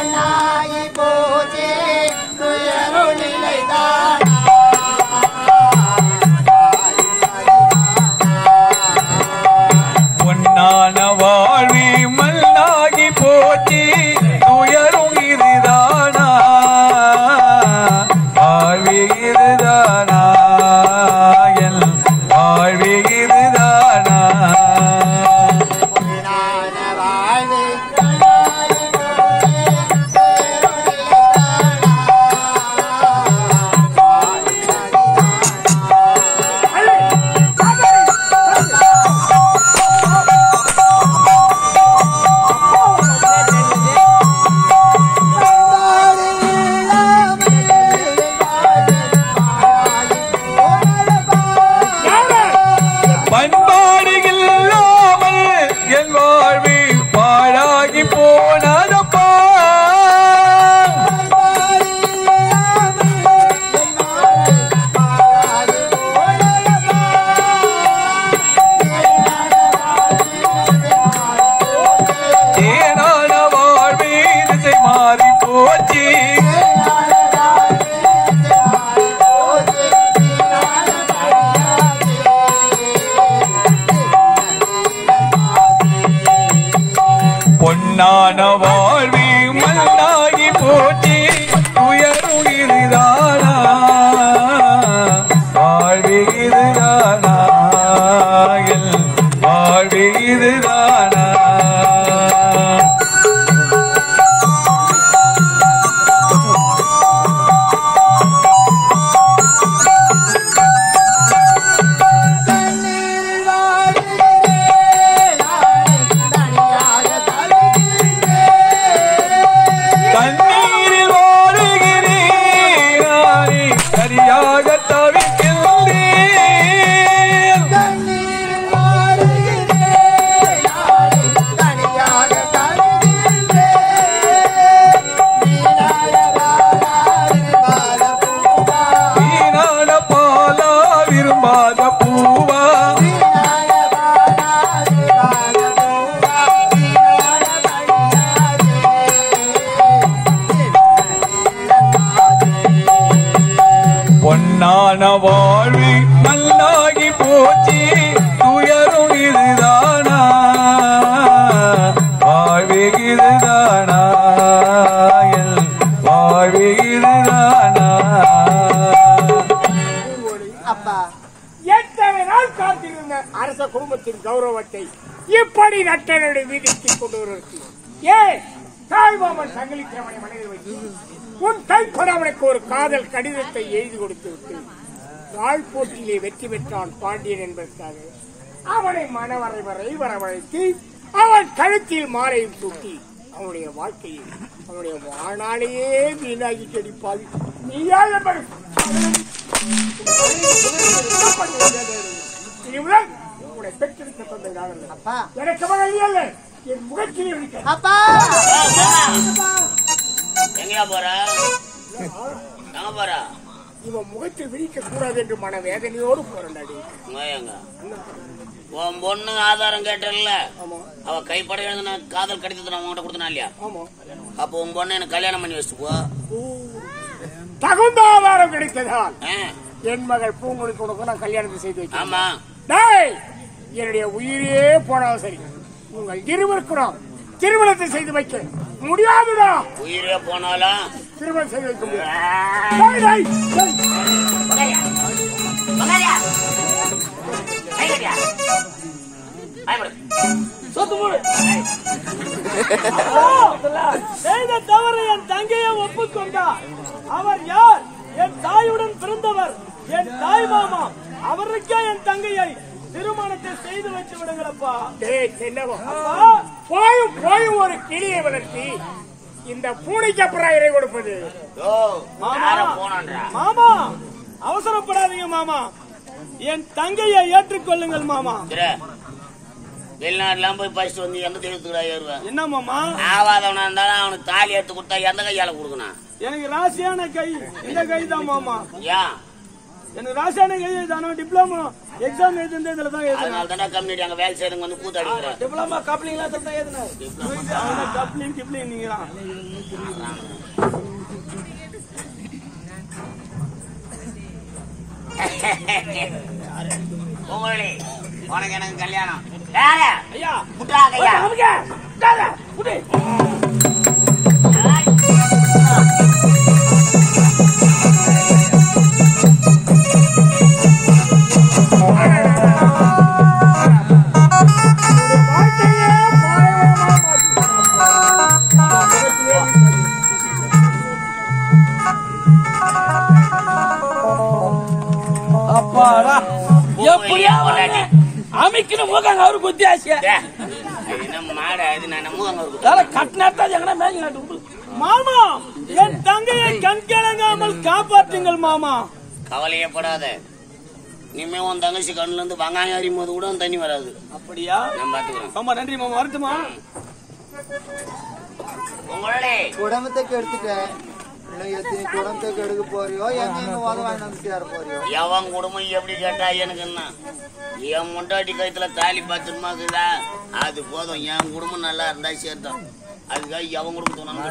மண்ணாகி போச்சே துயரும் நிலைதான் பொன்னான வாழ்வி காத்திருந்த அரச குடும்பத்தின் கௌரவத்தை இப்படி நட்டனடி வீதிக்கு கொண்டு வருவதற்கு ஏன் தாய்மாமன் சங்கலிக்கிறவனை மனதில் வைத்து உன் கைப்படாமனுக்கு ஒரு காதல் கடிதத்தை எழுதி கொடுத்து விட்டு வாழ் போட்டியிலே வெற்றி பெற்றான் பாண்டியன் என்பதற்காக அவனை மனவரை வரை வரவழைத்து அவன் கழுத்தில் மாலையும் தூக்கி அவனுடைய வாழ்க்கையை அவனுடைய வாழ்நாளையே வீணாகி கடிப்பாள் நீயா என்பது தந்தையாக அப்பா. எனக்கு மகள் அல்ல என் முகத்தில் இருக்க அப்பா. எங்கயா போற? எங்க போற? இவன் முகத்தில் விழிக்க கூடாது என்று மன வேதனையோடு போறண்டாடி எங்க? உன் பொண்ணு ஆதாரம் கேட்டல ஆமா. அவ கைப்பட எழுதுன காதல் கடிதத்தை நான் உன்கிட்ட கொடுத்தனா இல்லையா? ஆமா. அப்போ உன் பொண்ணு எனக்கு கல்யாணம் பண்ணி வச்சுட்டு போ. தகுந்த ஆதாரம் கிடைத்ததால். ஆ, என் மகள் பூங்குடி கொடுக்க நான் கல்யாணத்தை செய்து வைக்கிறேன். ஆமா. டேய் என்னுடைய உயிரே போனாலும் சரி உங்கள் இருவருக்கும் நான் திருமணத்தை செய்து வைக்க முடியாதுடா. உயிரே போனாலும் திருமணம் செய்து வைக்க முடியாது. டேய், டேய், டேய். செய்த தவறு என் தங்கையை ஒப்புக்கொண்டார் அவர் யார்? என் தாயுடன் பிறந்தவர். என் தாய் மாமா அவருக்கே என் தங்கையை திருமணத்தை செய்து வச்சு விடுங்களப்பா. போயும் போயும் ஒரு கிளியை வளர்த்தி இந்த பூனைக்கு அப்புறம் இறை கொடுப்பது. ஓ மாமா. யாரும் போனான்றா? மாமா அவசரப்படாதீங்க மாமா. என் தங்கையை ஏற்றுக்கொள்ளுங்கள் மாமா. திரு, வெளிநாட்டுலாம் போய் படிச்சுட்டு வந்து எந்த தெய்வத்துக்குடா ஏறுவேன் என்ன மாமா? ஆவாதவனா இருந்தாலும் அவனுக்கு தாலி எடுத்து கொடுத்தா எந்த கையால கொடுக்கணும்? எனக்கு ராசியான கை இந்த கை தான் மாமா. ஏன்? எனக்கு ராசாயனிக் எழுதிதானோ டிப்ளமோ எக்ஸாம் எழுதுனது இதுல தான் எழுதுனேன். அதனால தானே கம்யூனிட்டி அங்க வேலை செய்யறவங்க வந்து கூத்தாடிக்கிறேன் டிப்ளமா கப்ளிங்லாம் இதுல தான் எழுதுனேன். கப்ளிங் கிப்ளிங் நீங்க உங்களே உனக்கு எனக்கு கல்யாணம். வேற. ஐயா முட்டா கையா நமக்கு தாரா இருக்கு வேலை கட்டினாட்டா எங்கனா மேய்ச்சி நாட்டு மாமா என் தங்கையை கண் கலங்காமல் காப்பாற்றுங்கள் மாமா. கவலையப்படாத. இனிமே உன் தங்கச்சி கண்ணுல இருந்து வெங்காயம் அறியும் போது கூட தண்ணி வராது. அப்படியா? நான் பாத்துக்கிறேன் ஆமா நன்றி மாமா. வரட்டுமா? உங்களே. குடும்பத்தை கெடுத்துட்டேன். இன்னும் எத்தனை கெடுக்க போறியோ எங்க சேர போறியோ? எவன் குடும்பம் எப்படி கேட்டா எனக்கு என்ன என் முண்டாட்டி கழுத்துல தாலி பத்திரமாக்குதா அது போதும் என் குடும்பம் நல்லா இருந்தா சேர்த்தான் அதுக்காக எவன் குடும்பத்தை நம்ம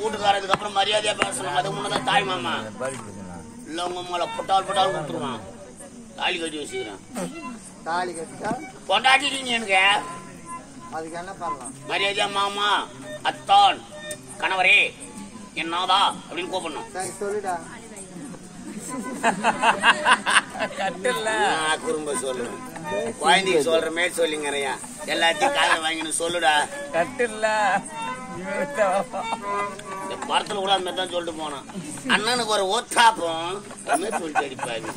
வீட்டுக்காரதுக்கு அப்புறம் மரியாதையா பேசணும். அது முன்னதான் தாய் மாமா. இல்ல உங்க மேல புட்டால் புட்டால் கொடுத்துருவான். தாலி கட்டி வச்சுக்கிறேன். தாலி கட்டிட்டா? கொண்டாட்டிட்டீங்க எனக்கு. அதுக்கு என்ன பண்ணலாம்? மரியாதையா மாமா அத்தான் கணவரே என்னதா அப்படின்னு கூப்பிடணும். சரி சொல்லுடா. நான் குறும்ப சொல்லுவேன் குழந்தைக்கு சொல்ற மாரி சொல்லிங்கறையா எல்லாத்தையும் காலையில் வாங்கின்னு சொல்லுடா. இந்த படத்துல கூட அந்த மாதிரி தான் சொல்லிட்டு போனான். அண்ணனுக்கு ஒரு மாதிரி சொல்லிட்டு அடிப்பாரு.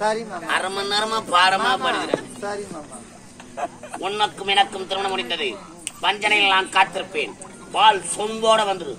சரி மாமா. அரை மணி நேரமா பாடமா படிக்கிறேன். சரி மாமா. உனக்கும் எனக்கும் திருமணம் முடிந்தது. பஞ்சனையில் நான் காத்திருப்பேன். பால் சொம்போட வந்துரு